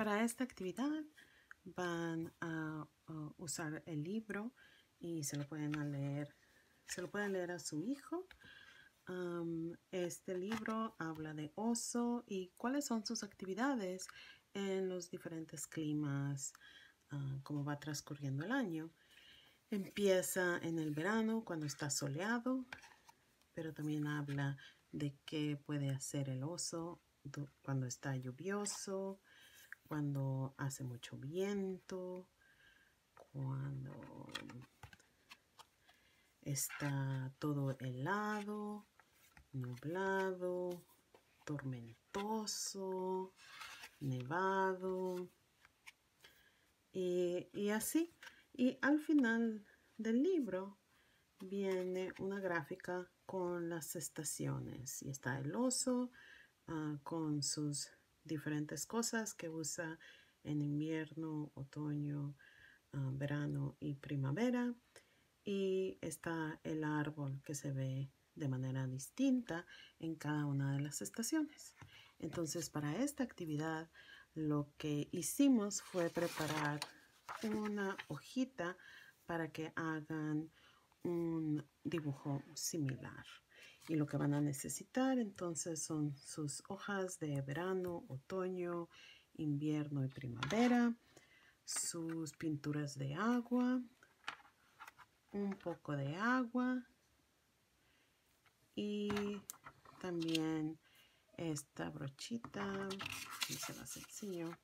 Para esta actividad van a, usar el libro y se lo pueden leer, se lo pueden leer a su hijo. este libro habla de oso y cuáles son sus actividades en los diferentes climas, uh, cómo va transcurriendo el año. Empieza en el verano cuando está soleado, pero también habla de qué puede hacer el oso cuando está lluvioso, cuando hace mucho viento, cuando está todo helado, nublado, tormentoso, nevado y, así. Y al final del libro viene una gráfica con las estaciones y está el oso uh, con sus diferentes cosas que usa en invierno, otoño, ah, verano y primavera. Y está el árbol que se ve de manera distinta en cada una de las estaciones. Entonces, para esta actividad, lo que hicimos fue preparar una hojita para que hagan un dibujo similar. Y lo que van a necesitar entonces son sus hojas de verano, otoño, invierno y primavera, sus pinturas de agua, un poco de agua y también esta brochita, y se las enseño.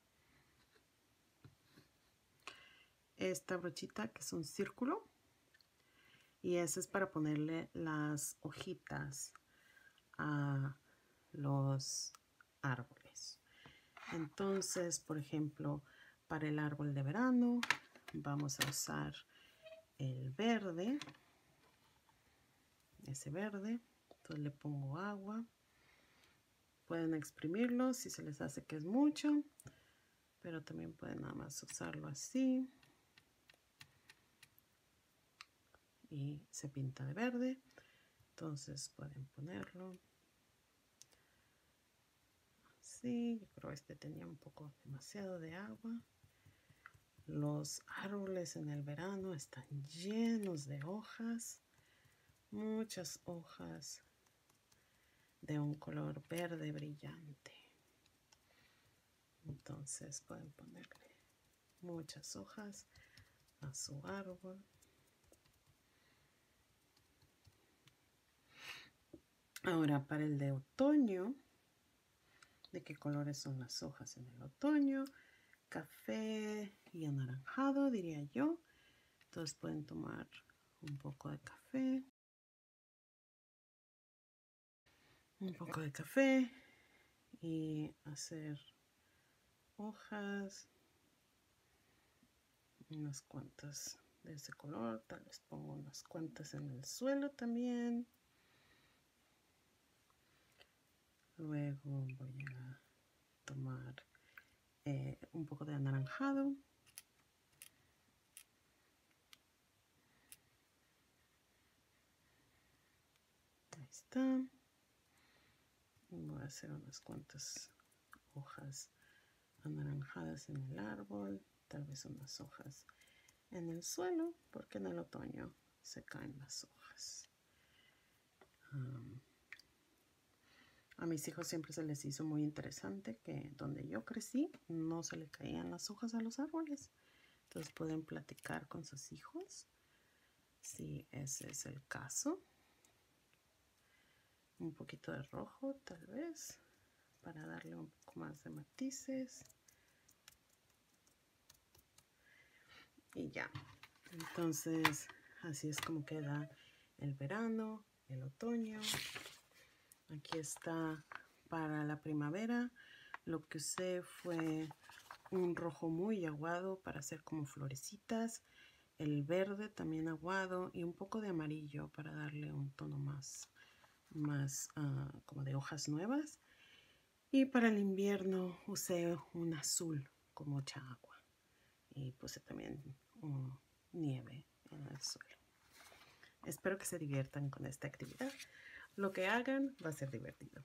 Esta brochita que es un círculo y ese es para ponerle las hojitas a los árboles. Entonces, por ejemplo, para el árbol de verano vamos a usar el verde, ese verde, entonces le pongo agua. Pueden exprimirlo si se les hace que es mucho, pero también pueden nada más usarlo así. Y se pinta de verde. Entonces pueden ponerlo así. Yo creo este tenía un poco demasiado de agua. Los árboles en el verano están llenos de hojas. Muchas hojas de un color verde brillante. Entonces pueden ponerle muchas hojas a su árbol. Ahora, para el de otoño, ¿de qué colores son las hojas en el otoño? Café y anaranjado, diría yo. Entonces pueden tomar un poco de café. Un poco de café y hacer hojas. Unas cuantas de ese color. Tal vez pongo unas cuantas en el suelo también. Luego voy a tomar eh, un poco de anaranjado. Ahí está. Voy a hacer unas cuantas hojas anaranjadas en el árbol, tal vez unas hojas en el suelo, porque en el otoño se caen las hojas. A mis hijos siempre se les hizo muy interesante que donde yo crecí no se le caían las hojas a los árboles. Entonces pueden platicar con sus hijos si ese es el caso. Un poquito de rojo tal vez para darle un poco más de matices. Y ya. Entonces así es como queda el verano, el otoño Aquí está para la primavera. Lo que usé fue un rojo muy aguado para hacer como florecitas. El verde también aguado y un poco de amarillo para darle un tono más, más ah, como de hojas nuevas. Y para el invierno usé un azul con mucha agua. Y puse también nieve en el suelo. Espero que se diviertan con esta actividad lo que hagan va a ser divertido.